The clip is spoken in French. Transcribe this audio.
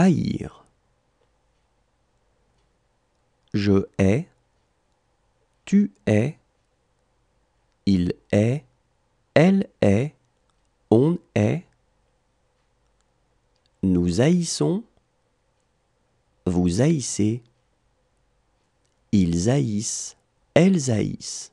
haïr. Je hais, tu es, il est, elle est, on est. Nous haïssons, vous haïssez, ils haïssent, elles haïssent.